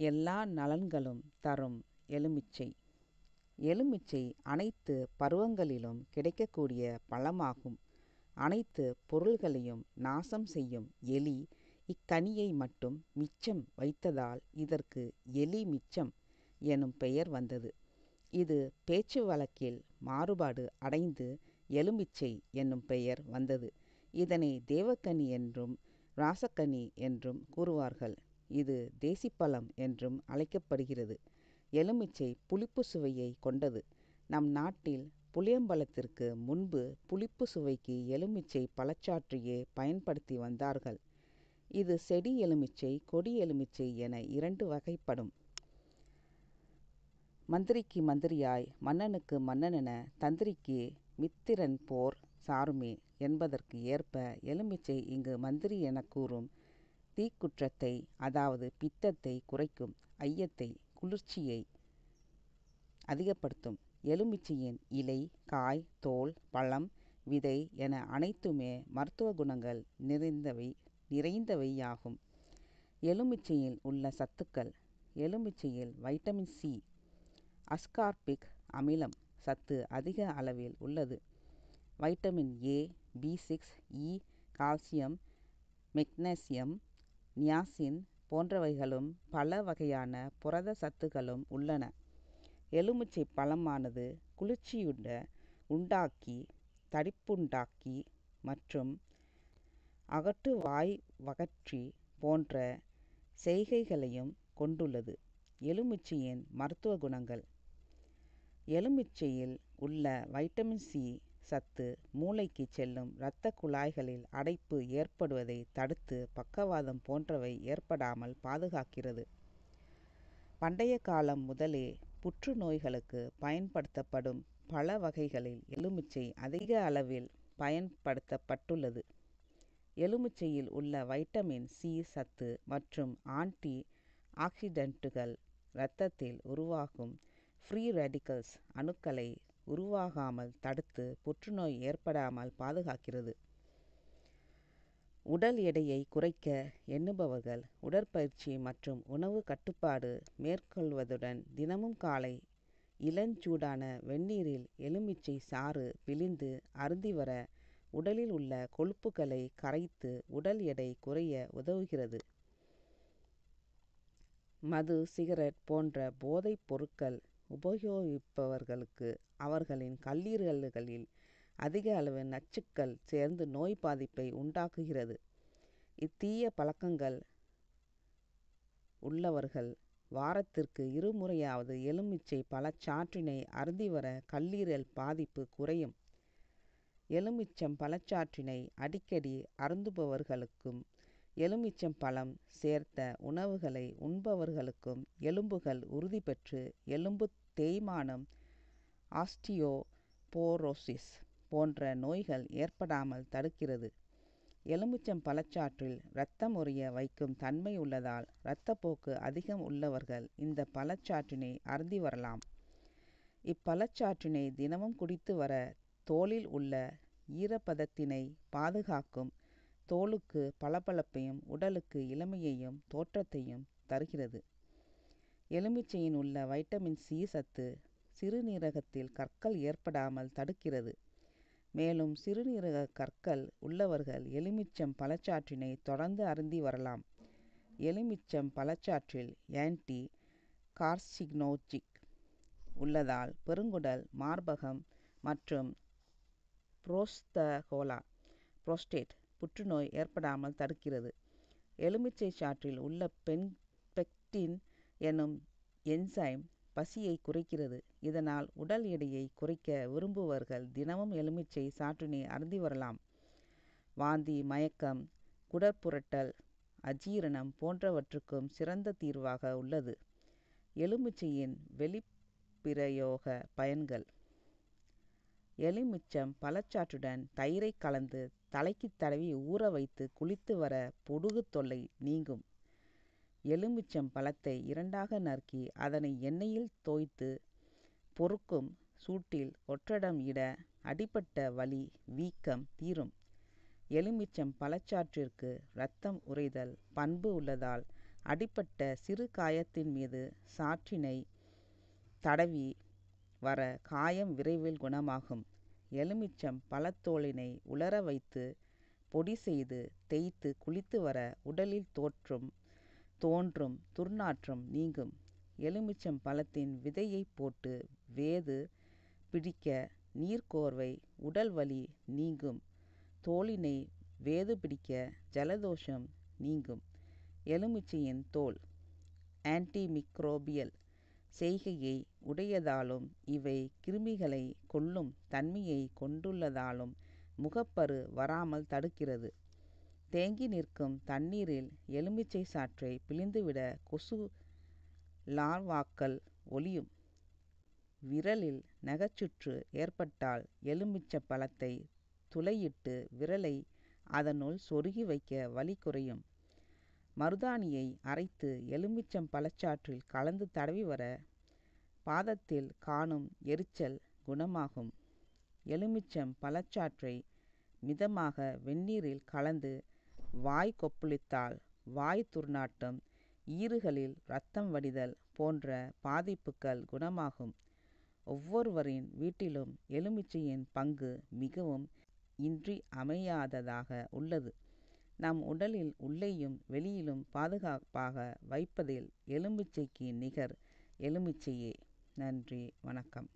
எல்லா நலன்களும் தரும் எலுமிச்சை. எலுமிச்சை அனைத்து பருவங்களிலும் கிடைக்கக்கூடிய பழமாகும். அனைத்து பொருள்களையும் நாசம் செய்யும் எலி இக்கனியை மட்டும் மிச்சம் வைத்ததால் இதற்கு எலி மிச்சம் எனும் பெயர் வந்தது. இது பேச்சு வழக்கில் மாறுபாடு அடைந்து எலுமிச்சை என்னும் பெயர் வந்தது. இதனை தேவக்கனி என்றும் ராசக்கனி என்றும் கூறுவார்கள். இது தேசிப்பழம் என்றும் அழைக்கப்படுகிறது. எலுமிச்சை புளிப்பு சுவையை கொண்டது. நம் நாட்டில் புளியம்பழத்திற்கு முன்பு புளிப்பு சுவைக்கு எலுமிச்சை பழச்சாற்றையே பயன்படுத்தி வந்தார்கள். இது செடி எலுமிச்சை கொடி எலுமிச்சை என இரண்டு வகைப்படும். மந்திரிக்கு மந்திரியாய் மன்னனுக்கு மன்னனென தந்திரிக்கு மித்திரன் போர் சாருமே என்பதற்கு ஏற்ப எலுமிச்சை இங்கு மந்திரி என கூறும் தீக்குற்றத்தை அதாவது பித்தத்தை குறைக்கும் ஐயத்தை குளிர்ச்சியை அதிகப்படுத்தும் எலுமிச்சையின் இலை காய் தோல் பழம் விதை என அனைத்துமே மருத்துவ குணங்கள் நிறைந்தவை நிறைந்தவையாகும். எலுமிச்சையில் உள்ள சத்துக்கள் எலுமிச்சையில் வைட்டமின் சி அஸ்கார்பிக் அமிலம் சத்து அதிக அளவில் உள்ளது. Vitamin A B six E calcium magnesium niacin போன்றவைகளும் பல வகையான புரத சத்துக்களும் உள்ளன. எலுமிச்சை பழமானது குளிர்ச்சியுண்ட உண்டாக்கி தடிப்புண்டாக்கி மற்றும் அகட்டு வாய் வகற்றி போன்ற செய்கைகளையும் கொண்டுள்ளது. எலுமிச்சையின் மருத்துவ குணங்கள். எலுமிச்சையில் உள்ள வைட்டமின் சி சத்து மூளைக்கு செல்லும் இரத்த குழாய்களில் அடைப்பு ஏற்படுவதை தடுத்து பக்கவாதம் போன்றவை ஏற்படாமல் பாதுகாக்கிறது. பண்டைய காலம் முதலே புற்றுநோய்களுக்கு பயன்படுத்தப்படும் பல வகைகளில் எலுமிச்சை அதிக அளவில் பயன்படுத்தப்பட்டுள்ளது. எலுமிச்சையில் உள்ள வைட்டமின் சி சத்து மற்றும் ஆன்டி ஆக்சிடென்ட்டுகள் இரத்தத்தில் உருவாகும் ஃப்ரீ ரெடிக்கல்ஸ் அணுக்களை உருவாகாமல் தடுத்து புற்றுநோய் ஏற்படாமல் பாதுகாக்கிறது. உடல் எடையை குறைக்க எண்ணுபவர்கள் உடற்பயிற்சி மற்றும் உணவு கட்டுப்பாடு மேற்கொள்வதுடன் தினமும் காலை இளஞ்சூடான வெந்நீரில் எலுமிச்சை சாறு பிழிந்து அருந்தி வர உடலில் உள்ள கொழுப்புகளை கரைத்து உடல் எடை குறைய உதவுகிறது. மது சிகரெட் போன்ற போதைப் பொருட்கள் உபயோகிப்பவர்களுக்கு அவர்களின் கல்லீரல்களில் அதிக அளவு நச்சுக்கள் சேர்ந்து நோய் பாதிப்பை உண்டாக்குகிறது. இத்தீய பழக்கங்கள் உள்ளவர்கள் வாரத்திற்கு இருமுறையாவது எலுமிச்சை பழச்சாற்றினை அருந்தி வர கல்லீரல் பாதிப்பு குறையும். எலுமிச்சம் பழச்சாற்றினை அடிக்கடி அருந்துபவர்களுக்கும் எலுமிச்சம் பழம் சேர்த்த உணவுகளை உண்பவர்களுக்கும் எலும்புகள் உறுதி பெற்று எலும்பு தேய்மானம் ஆஸ்டியோபோரோசிஸ் போன்ற நோய்கள் ஏற்படாமல் தடுக்கிறது. எலுமிச்சம் பழச்சாற்றில் இரத்தம் உறைய வைக்கும் தன்மை உள்ளதால் இரத்தப்போக்கு அதிகம் உள்ளவர்கள் இந்த பழச்சாற்றினை அருந்தி வரலாம். இப்பழச்சாற்றினை தினமும் குடித்து வர தோலில் உள்ள ஈரப்பதத்தினை பாதுகாக்கும் தோலுக்கு பளபளப்பையும் உடலுக்கு இளமையையும் தோற்றத்தையும் தருகிறது. எலுமிச்சையின் உள்ள வைட்டமின் சி சத்து சிறுநீரகத்தில் கற்கள் ஏற்படாமல் தடுக்கிறது. மேலும் சிறுநீரக கற்கள் உள்ளவர்கள் எலுமிச்சம் பழச்சாற்றினை தொடர்ந்து அருந்தி வரலாம். எலுமிச்சம் பழச்சாற்றில் ஆன்டி கார்சிக்னோஜிக் உள்ளதால் பெருங்குடல் மார்பகம் மற்றும் புரோஸ்தகோலா புரோஸ்டேட் புற்றுநோய் ஏற்படாமல் தடுக்கிறது. எலுமிச்சை சாற்றில் உள்ள பென் பெக்டின் எனும் என்சைம் பசியை குறைக்கிறது. இதனால் உடல் எடையை குறைக்க விரும்புவர்கள் தினமும் எலுமிச்சை சாற்றினை அருந்தி வரலாம். வாந்தி மயக்கம் குடற்புரட்டல் அஜீரணம் போன்றவற்றுக்கும் சிறந்த தீர்வாக உள்ளது. எலுமிச்சையின் வெளிப்பிரயோக பயன்கள். எலுமிச்சம் பழச்சாற்றுடன் தயிரை கலந்து தலைக்கு தடவி ஊற வைத்து குளித்து வர பொடுகு தொல்லை நீங்கும். எலுமிச்சம் பழத்தை இரண்டாக நறுக்கி அதனை எண்ணெயில் தோய்த்து பொறுக்கும் சூட்டில் ஒற்றடம் இட அடிபட்ட வலி வீக்கம் தீரும். எலுமிச்சம் பழச்சாற்றிற்கு இரத்தம் உறைதல் பண்பு உள்ளதால் அடிப்பட்ட சிறு காயத்தின் மீது சாற்றினை தடவி வர காயம் விரைவில் குணமாகும். எலுமிச்சம் பழத்தோலினை உலர வைத்து பொடி செய்து தேய்த்து குளித்து வர உடலில் தோற்றும் தோன்றும் துர்நாற்றம் நீங்கும். எலுமிச்சம் பழத்தின் விதையை போட்டு வேது பிடிக்க நீர்க்கோர்வை உடல் வலி நீங்கும். தோலினை வேது பிடிக்க ஜலதோஷம் நீங்கும். எலுமிச்சையின் தோல் ஆன்டிமிக்ரோபியல் செய்கையை உடையதாலும் இவை கிருமிகளை கொல்லும் தன்மையை கொண்டுள்ளதாலும் முகப்பரு வராமல் தடுக்கிறது. தேங்கி நிற்கும் தண்ணீரில் எலுமிச்சை சாற்றை பிழிந்துவிட கொசு லார்வாக்கள் ஒளியும் விரலில் நகச்சுற்று ஏற்பட்டால் எலுமிச்ச பழத்தை துளையிட்டு விரலை அதனுள் சொருகி வைக்க வலி குறையும். மருதாணியை அரைத்து எலுமிச்சம் பழச்சாற்றில் கலந்து தடவி வர பாதத்தில் காணும் எரிச்சல் குணமாகும். எலுமிச்சம் பழச்சாற்றை மிதமாக வெந்நீரில் கலந்து வாய் கொப்புளித்தால் வாய் துர்நாற்றம் ஈறுகளில் இரத்தம் வடிதல் போன்ற பாதிப்புகள் குணமாகும். ஒவ்வொருவரின் வீட்டிலும் எலுமிச்சையின் பங்கு மிகவும் இன்றியமையாததாக உள்ளது. நம் உடலில் உள்ளேயும் வெளியிலும் பாதுகாப்பாக வைப்பதில் எலுமிச்சைக்கு நிகர். எலுமிச்சையே நன்றி. வணக்கம்.